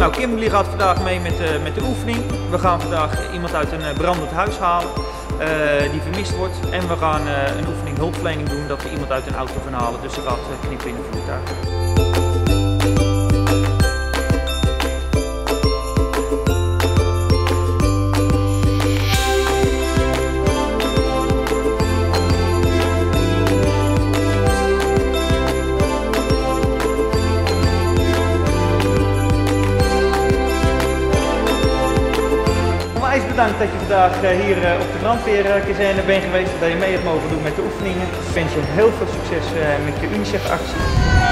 Nou, Kimberly gaat vandaag mee met, uh, met de oefening. We gaan vandaag iemand uit een brandend huis halen uh, die vermist wordt. En we gaan een oefening hulpverlening doen dat we iemand uit een auto gaan halen. Dus ze gaat knippen in een voertuig. Onwijs bedankt dat je vandaag eh, hier eh, op de brandweerkazerne bent geweest. Dat je mee hebt mogen doen met de oefeningen. Ik wens je heel veel succes eh, met je UNICEF-actie.